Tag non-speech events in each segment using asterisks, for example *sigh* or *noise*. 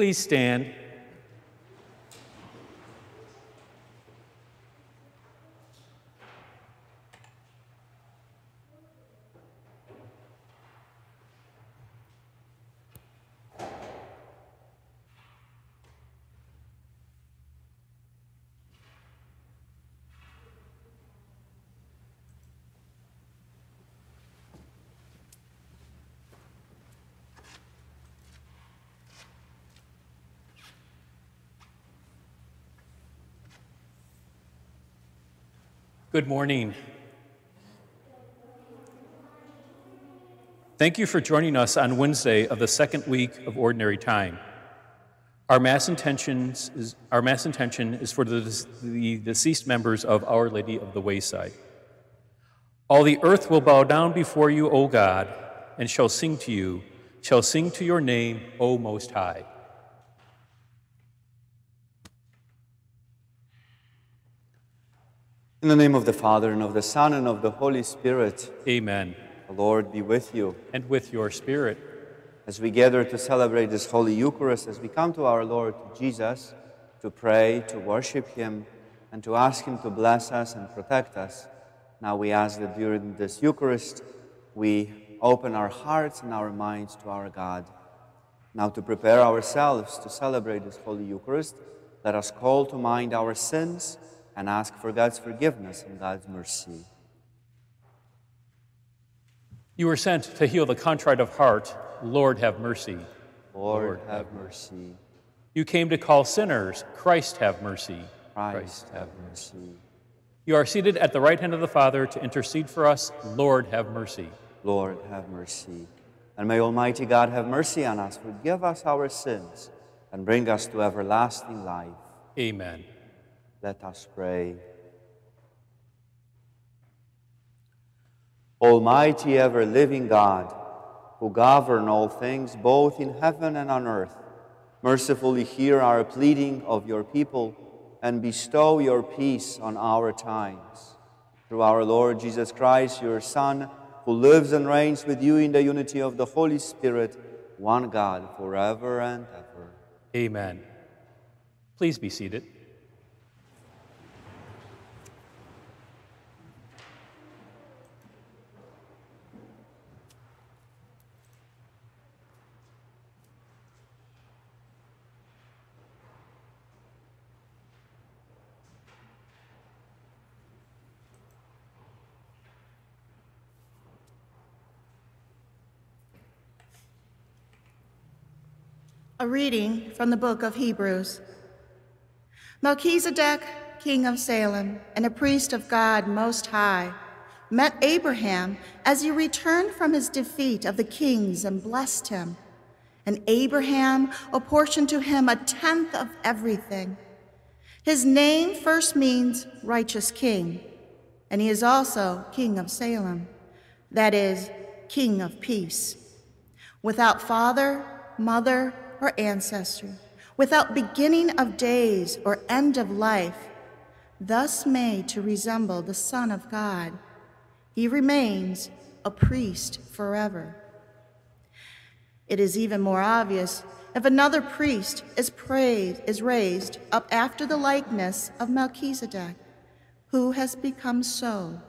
Please stand. Good morning. Thank you for joining us on Wednesday of the second week of Ordinary Time. Our Mass, intentions is, our mass intention is for the, the deceased members of Our Lady of the Wayside. All the earth will bow down before you, O God, and shall sing to you, shall sing to your name, O Most High. In the name of the Father, and of the Son, and of the Holy Spirit. Amen. The Lord be with you. And with your spirit. As we gather to celebrate this Holy Eucharist, as we come to our Lord Jesus to pray, to worship Him, and to ask Him to bless us and protect us, now we ask that during this Eucharist we open our hearts and our minds to our God. Now, to prepare ourselves to celebrate this Holy Eucharist, let us call to mind our sins and ask for God's forgiveness and God's mercy. You were sent to heal the contrite of heart. Lord, have mercy. Lord, Lord have mercy. You came to call sinners. Christ, have mercy. Christ, Christ have mercy. You are seated at the right hand of the Father to intercede for us. Lord, have mercy. Lord, have mercy. And may Almighty God have mercy on us, forgive us our sins, and bring us to everlasting life. Amen. Let us pray. Almighty, ever living God, who govern all things both in heaven and on earth, mercifully hear our pleading of your people and bestow your peace on our times. Through our Lord Jesus Christ, your Son, who lives and reigns with you in the unity of the Holy Spirit, one God, forever and ever. Amen. Please be seated. A reading from the book of Hebrews. Melchizedek, king of Salem and a priest of God Most High, met Abraham as he returned from his defeat of the kings and blessed him. And Abraham apportioned to him a tenth of everything. His name first means righteous king, and he is also king of Salem, that is, king of peace. Without father, mother, or ancestry, without beginning of days or end of life, thus made to resemble the Son of God. He remains a priest forever. It is even more obvious if another priest is, praised, is raised up after the likeness of Melchizedek, who has become so,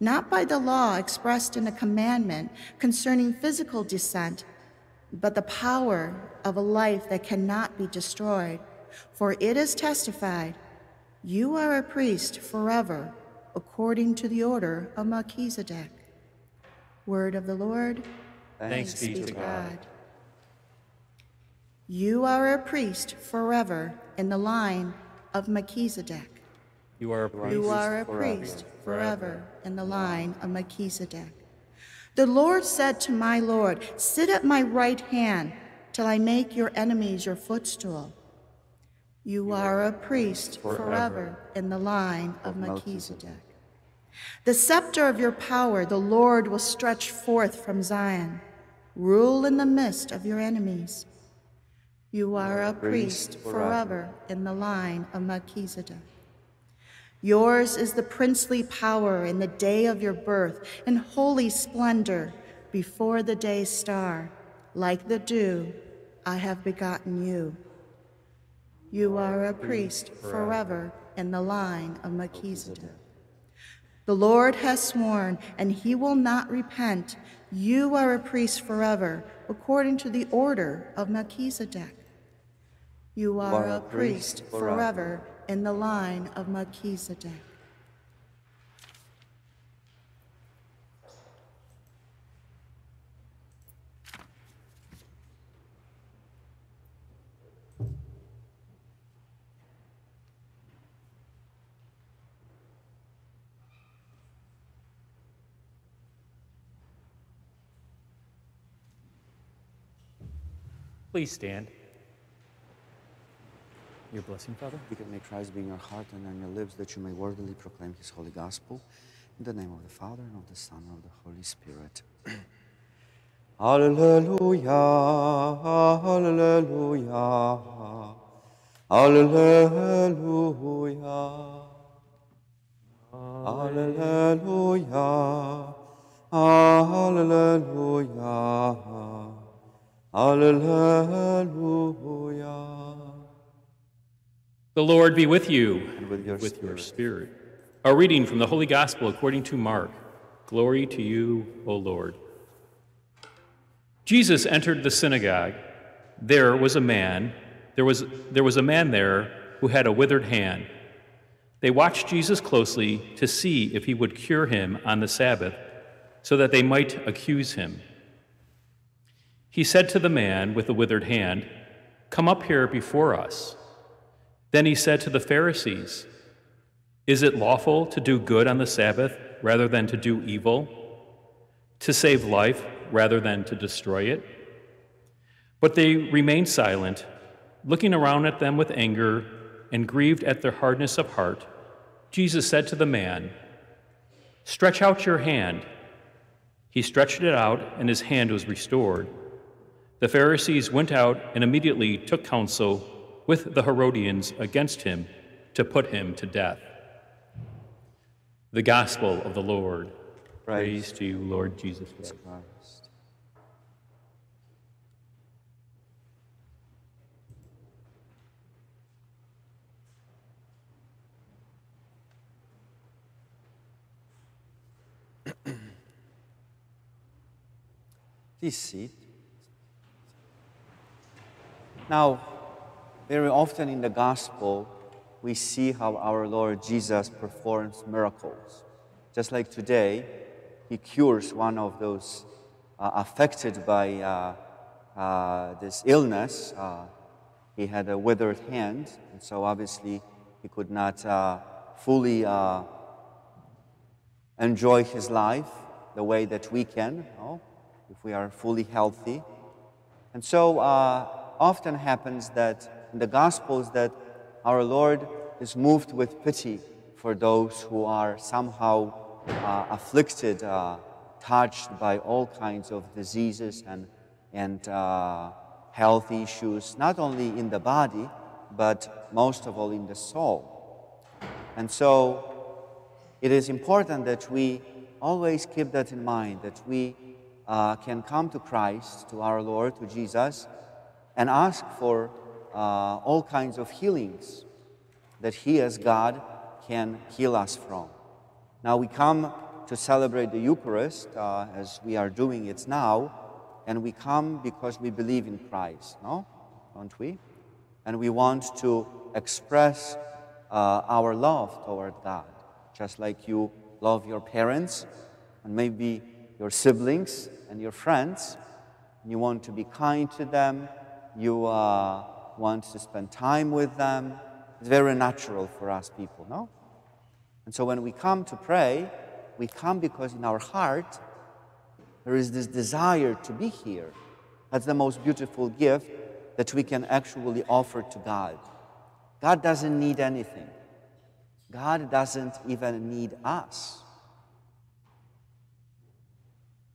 not by the law expressed in a commandment concerning physical descent, but the power of a life that cannot be destroyed. For it is testified, You are a priest forever, according to the order of Melchizedek. Word of the Lord. Thanks, Thanks be to God. God. You are a priest forever in the line of Melchizedek. You are a priest, you are a priest forever, forever in the line of Melchizedek. The Lord said to my Lord, Sit at my right hand till I make your enemies your footstool. You are a priest forever in the line of Melchizedek. The scepter of your power the Lord will stretch forth from Zion. Rule in the midst of your enemies. You are a priest forever in the line of Melchizedek. Yours is the princely power in the day of your birth, and holy splendor before the day star, like the dew I have begotten you. You are a priest forever in the line of Melchizedek. The Lord has sworn, and he will not repent. You are a priest forever, according to the order of Melchizedek. You are a priest forever in the line of Melchizedek. Please stand. Your blessing, Father. We can make Christ be in your heart and on your lips that you may worthily proclaim his holy gospel. In the name of the Father, and of the Son, and of the Holy Spirit. *clears throat* Alleluia, Alleluia, Alleluia, Alleluia, Alleluia, Alleluia. The Lord be with you And with your with your spirit. spirit. A reading from the Holy Gospel according to Mark. Glory to you, O Lord. Jesus entered the synagogue. There was a man, there was, there was a man there who had a withered hand. They watched Jesus closely to see if he would cure him on the Sabbath, so that they might accuse him. He said to the man with the withered hand, Come up here before us. Then he said to the Pharisees, Is it lawful to do good on the Sabbath rather than to do evil? To save life rather than to destroy it? But they remained silent, looking around at them with anger and grieved at their hardness of heart. Jesus said to the man, Stretch out your hand. He stretched it out, and his hand was restored. The Pharisees went out and immediately took counsel with the Herodians against him to put him to death. The Gospel of the Lord. Praise, to you, Lord Jesus Christ. Christ. *clears throat* Please sit. Now, very often in the gospel, we see how our Lord Jesus performs miracles. Just like today, he cures one of those uh, affected by uh, uh, this illness. Uh, he had a withered hand, and so obviously he could not uh, fully uh, enjoy his life the way that we can, you know, if we are fully healthy. And so often happens that in the Gospels that our Lord is moved with pity for those who are somehow uh, afflicted, uh, touched by all kinds of diseases and, and uh, health issues, not only in the body, but most of all in the soul. And so it is important that we always keep that in mind, that we uh, can come to Christ, to our Lord, to Jesus, and ask for uh, all kinds of healings that He, as God, can heal us from. Now we come to celebrate the Eucharist uh, as we are doing it now, and we come because we believe in Christ, no? Don't we? And we want to express uh, our love toward God, just like you love your parents and maybe your siblings and your friends. And you want to be kind to them. You uh, want to spend time with them. It's very natural for us people, no? And so when we come to pray, we come because in our heart there is this desire to be here. That's the most beautiful gift that we can actually offer to God. God doesn't need anything. God doesn't even need us.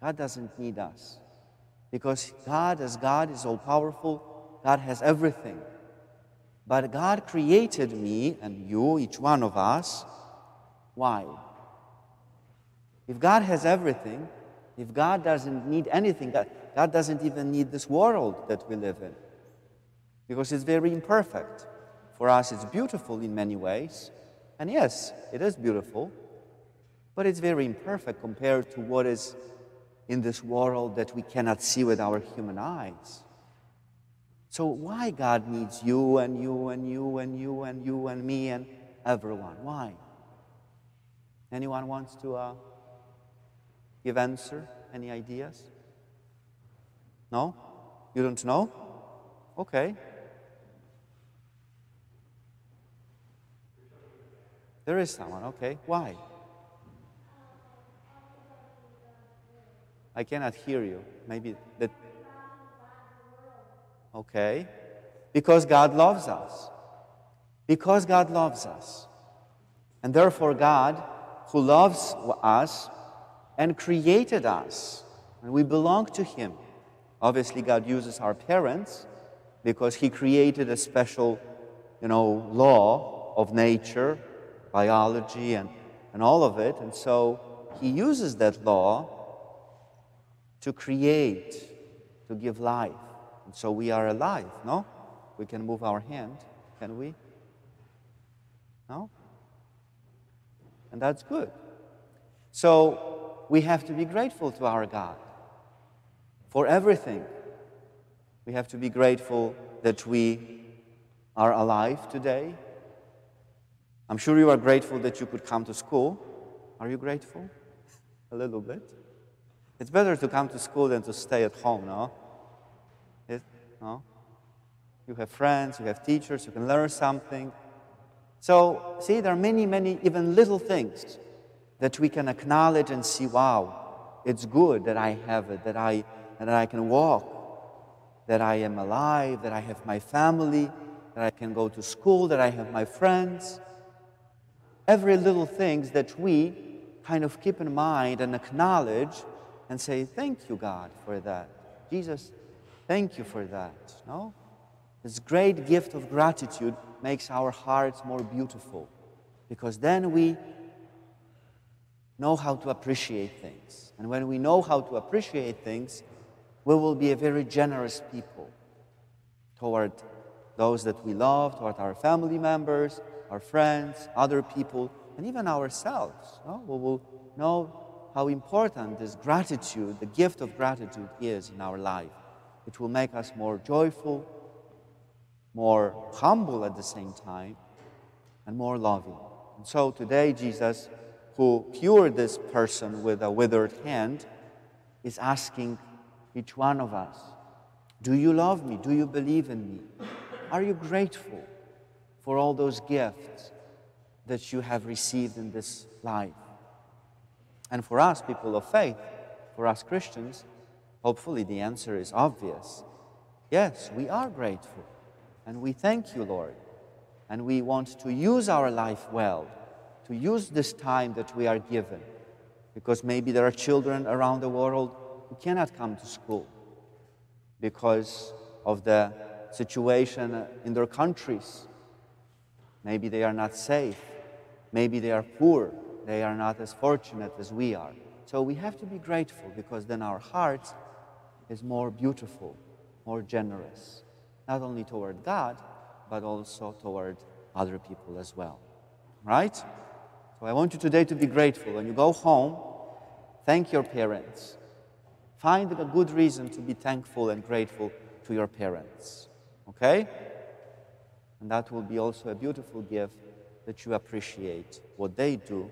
God doesn't need us. Because God, as God, is all powerful, God has everything. But God created me and you, each one of us. Why? If God has everything, if God doesn't need anything, God, doesn't even need this world that we live in. because it's very imperfect. For us, it's beautiful in many ways. And yes, it is beautiful, but it's very imperfect compared to what is in this world that we cannot see with our human eyes. So, why God needs you and you and you and you and you and me and everyone? Why? Anyone wants to uh, give answer? Any ideas? No? You don't know? Okay. There is someone, okay. Why? I cannot hear you. Maybe that. Okay. Because God loves us. Because God loves us. And therefore, God, who loves us and created us, and we belong to Him. Obviously, God uses our parents because He created a special, you know, law of nature, biology, and, and all of it. And so He uses that law to create, to give life. And so we are alive, no? We can move our hand, can we? No? And that's good. So we have to be grateful to our God for everything. We have to be grateful that we are alive today. I'm sure you are grateful that you could come to school. Are you grateful? A little bit. It's better to come to school than to stay at home, no? It, no? You have friends, you have teachers, you can learn something. So, see, there are many, many, even little things that we can acknowledge and see, wow, it's good that I have it, that I, that I can walk, that I am alive, that I have my family, that I can go to school, that I have my friends. Every little things that we kind of keep in mind and acknowledge and say, Thank you, God, for that. Jesus, thank you for that. No? This great gift of gratitude makes our hearts more beautiful because then we know how to appreciate things. And when we know how to appreciate things, we will be a very generous people toward those that we love, toward our family members, our friends, other people, and even ourselves. No? We will know how important this gratitude, the gift of gratitude, is in our life. It will make us more joyful, more humble at the same time, and more loving. And so today, Jesus, who cured this person with a withered hand, is asking each one of us Do you love me? Do you believe in me? Are you grateful for all those gifts that you have received in this life? And for us, people of faith, for us Christians, hopefully the answer is obvious. Yes, we are grateful. And we thank you, Lord. And we want to use our life well, to use this time that we are given. Because maybe there are children around the world who cannot come to school because of the situation in their countries. Maybe they are not safe. Maybe they are poor they are not as fortunate as we are. So we have to be grateful because then our heart is more beautiful, more generous, not only toward God, but also toward other people as well. Right? So I want you today to be grateful. When you go home, thank your parents. Find a good reason to be thankful and grateful to your parents. Okay? And that will be also a beautiful gift that you appreciate what they do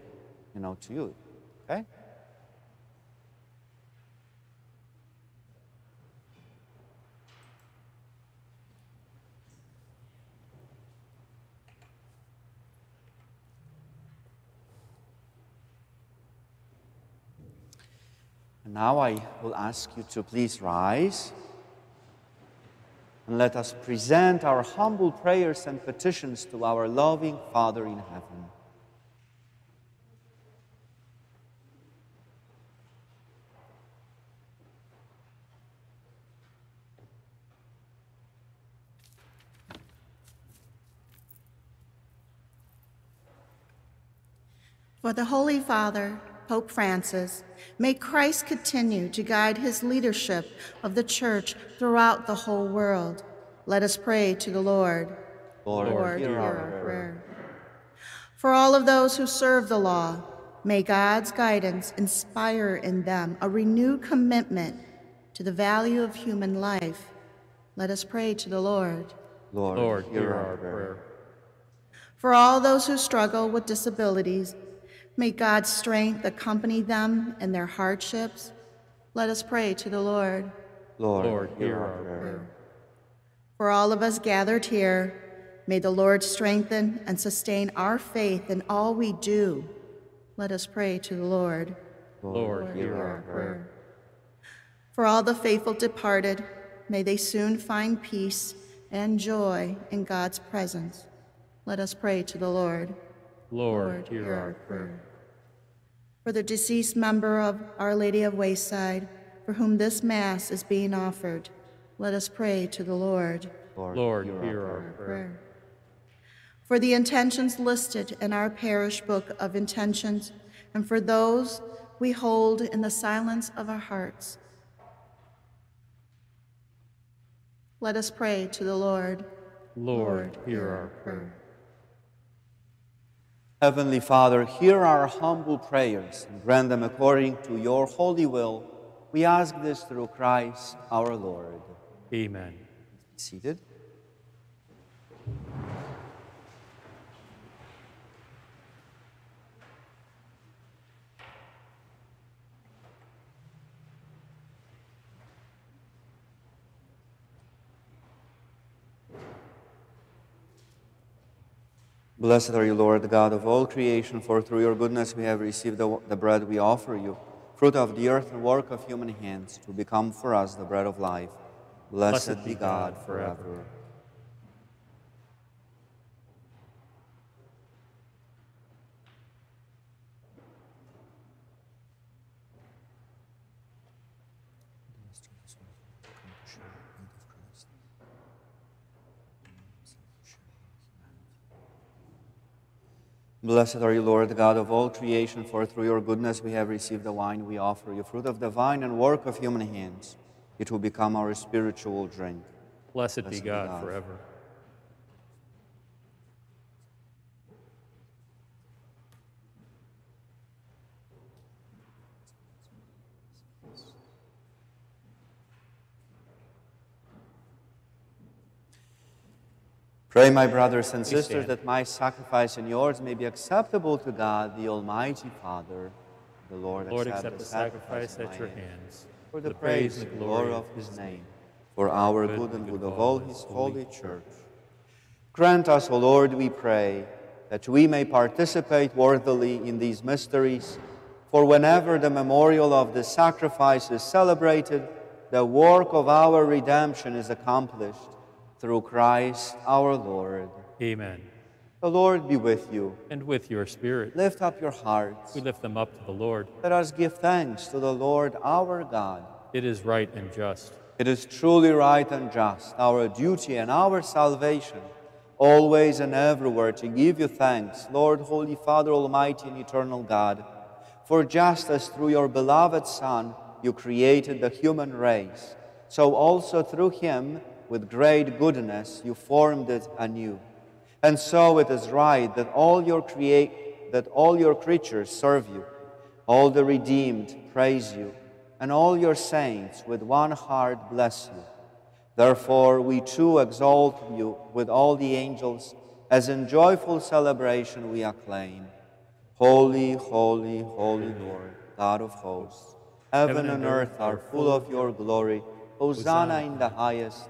you know, to you. Okay? And now I will ask you to please rise and let us present our humble prayers and petitions to our loving Father in heaven. For the Holy Father, Pope Francis, may Christ continue to guide his leadership of the Church throughout the whole world. Let us pray to the Lord. Lord, Lord, hear hear our our prayer. prayer. For all of those who serve the law, may God's guidance inspire in them a renewed commitment to the value of human life. Let us pray to the Lord. Lord, Lord, hear our prayer. For all those who struggle with disabilities, may God's strength accompany them in their hardships. Let us pray to the Lord. Lord, Lord, hear hear our our prayer. For all of us gathered here, may the Lord strengthen and sustain our faith in all we do. Let us pray to the Lord. Lord, hear our our prayer. For all the faithful departed, may they soon find peace and joy in God's presence. Let us pray to the Lord. Lord, hear our prayer. For the deceased member of Our Lady of Wayside, for whom this Mass is being offered, let us pray to the Lord. Lord, hear our prayer. Prayer. For the intentions listed in our parish book of intentions, and for those we hold in the silence of our hearts, let us pray to the Lord. Lord, hear our prayer. Heavenly Father, hear our humble prayers and grant them according to your holy will. We ask this through Christ our Lord. Amen. Seated. Blessed are you, Lord, God of all creation, for through your goodness we have received the, the bread we offer you, fruit of the earth and work of human hands, to become for us the bread of life. Blessed, be God forever. Blessed are you, Lord, God of all creation, for through your goodness we have received the wine we offer you, fruit of the vine and work of human hands. It will become our spiritual drink. Blessed be Blessed be God God. forever. Pray, my brothers and sisters, that my sacrifice and yours may be acceptable to God, the Almighty Father. The Lord, Lord, accept accept the sacrifice at your hands. for the the praise praise and glory of his name, for our good and good of all his holy church. Grant us, O Lord, we pray, that we may participate worthily in these mysteries, for whenever the memorial of the sacrifice is celebrated, the work of our redemption is accomplished through Christ our Lord. Amen. The Lord be with you. And with your spirit, Lift up your hearts. we lift them up to the Lord. Let us give thanks to the Lord our God. It is right and just. It is truly right and just, our duty and our salvation, always and everywhere to give you thanks, Lord, Holy Father, Almighty and Eternal God. For just as through your beloved Son you created the human race, so also through him, with great goodness, you formed it anew. And so it is right that all your create that all your creatures serve you, all the redeemed praise you, and all your saints with one heart bless you. Therefore, we too exalt you with all the angels, as in joyful celebration we acclaim Holy, holy, holy Lord, God of hosts. Heaven and earth are full of your glory. Hosanna in the highest.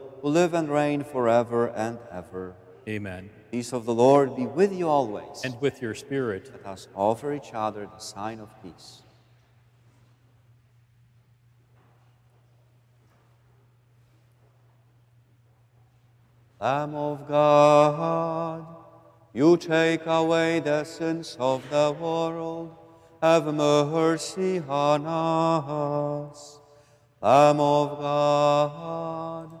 who live and reign forever and ever. Amen. Peace of the Lord be with you always. And with your spirit, let us offer each other the sign of peace. Lamb of God, you take away the sins of the world. Have mercy on us. Lamb of God,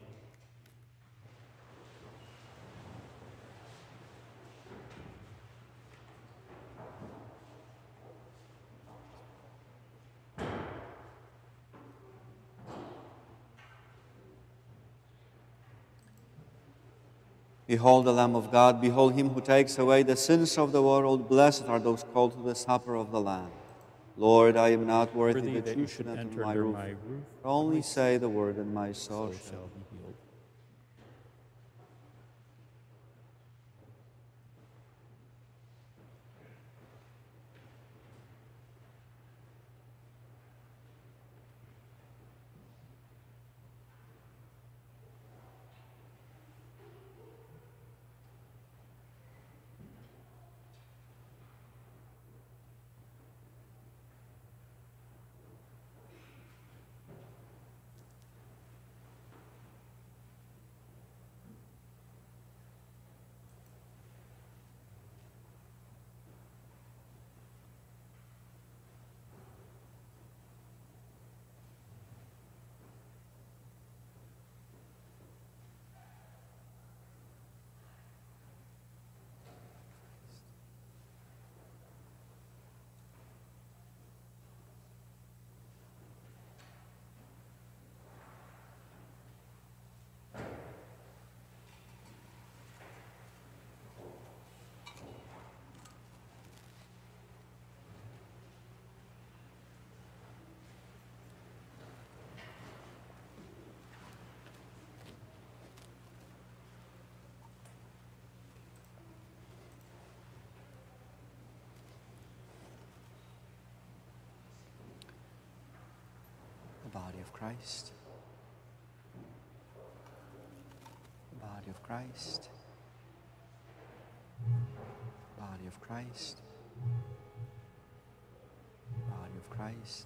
Behold the Lamb of God, behold him who takes away the sins of the world. Blessed are those called to the supper of the Lamb. Lord, I am not worthy, that, that you should enter my under roof. my roof. Only say the word, and my soul So shall Christ. Body of Christ. Body of Christ. Body of Christ.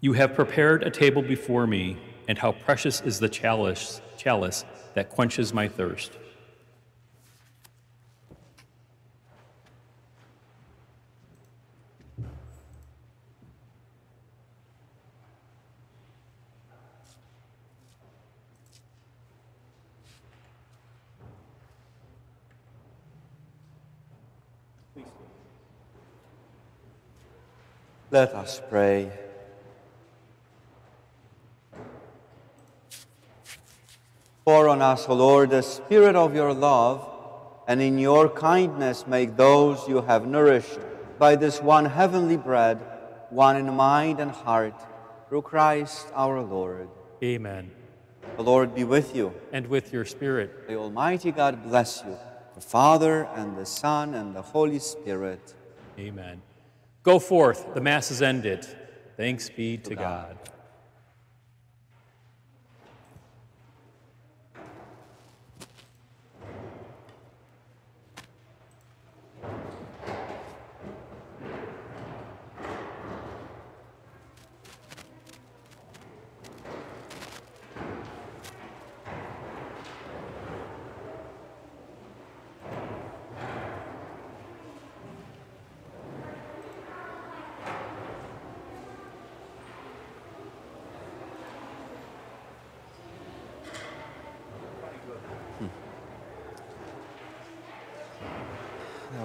You have prepared a table before me, and how precious is the chalice, chalice that quenches my thirst. Let us pray. Pour on us, O Lord, the spirit of your love, and in your kindness make those you have nourished by this one heavenly bread, one in mind and heart, through Christ our Lord. Amen. The Lord be with you. And with your spirit. The Almighty God bless you, the Father, and the Son, and the Holy Spirit. Amen. Go forth, the Mass is ended. Thanks be to, God. God.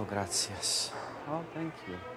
Oh, gracias. Oh, thank you.